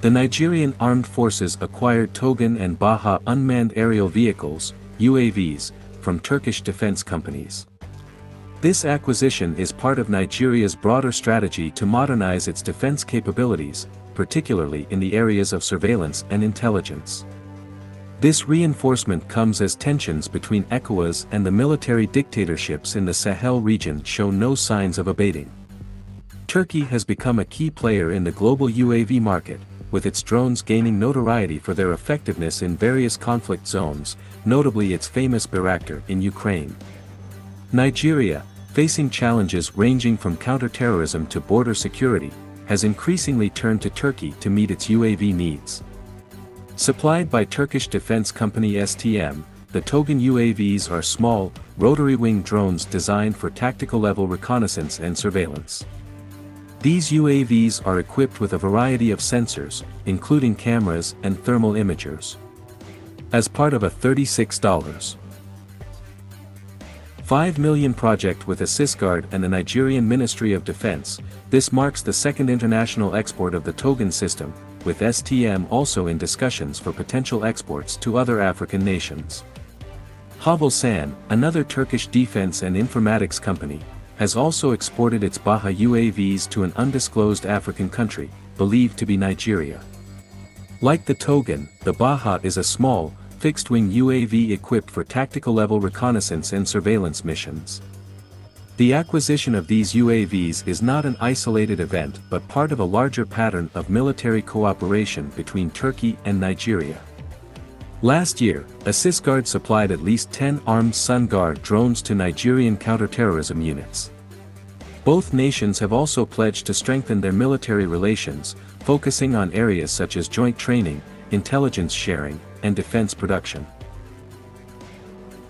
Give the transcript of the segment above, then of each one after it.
The Nigerian Armed Forces acquired Togan and Baha unmanned aerial vehicles, UAVs, from Turkish defense companies. This acquisition is part of Nigeria's broader strategy to modernize its defense capabilities, particularly in the areas of surveillance and intelligence. This reinforcement comes as tensions between ECOWAS and the military dictatorships in the Sahel region show no signs of abating. Turkey has become a key player in the global UAV market, with its drones gaining notoriety for their effectiveness in various conflict zones, notably its famous Bayraktar in Ukraine. Nigeria, facing challenges ranging from counterterrorism to border security, has increasingly turned to Turkey to meet its UAV needs. Supplied by Turkish defense company STM, the Togan UAVs are small, rotary-wing drones designed for tactical-level reconnaissance and surveillance. These UAVs are equipped with a variety of sensors, including cameras and thermal imagers. As part of a $36. 5 million project with Asisguard and the Nigerian Ministry of Defense, this marks the second international export of the Togan system, with STM also in discussions for potential exports to other African nations. Havelsan, another Turkish defense and informatics company, has also exported its Baha UAVs to an undisclosed African country, believed to be Nigeria. Like the Togan, the Baha is a small, fixed-wing UAV equipped for tactical-level reconnaissance and surveillance missions. The acquisition of these UAVs is not an isolated event but part of a larger pattern of military cooperation between Turkey and Nigeria. Last year, Asisguard supplied at least 10 armed Songar drones to Nigerian counterterrorism units. Both nations have also pledged to strengthen their military relations, focusing on areas such as joint training, intelligence sharing, and defense production.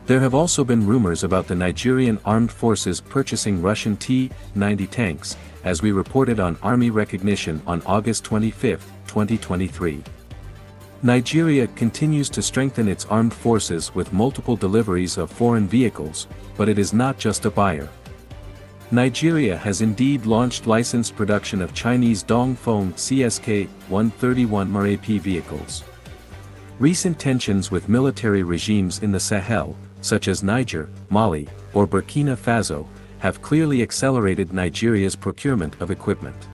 There have also been rumors about the Nigerian armed forces purchasing Russian T-90 tanks, as we reported on Army Recognition on August 25, 2023. Nigeria continues to strengthen its armed forces with multiple deliveries of foreign vehicles, but it is not just a buyer. Nigeria has indeed launched licensed production of Chinese Dongfeng CSK-131 MRAP vehicles. Recent tensions with military regimes in the Sahel, such as Niger, Mali, or Burkina Faso, have clearly accelerated Nigeria's procurement of equipment.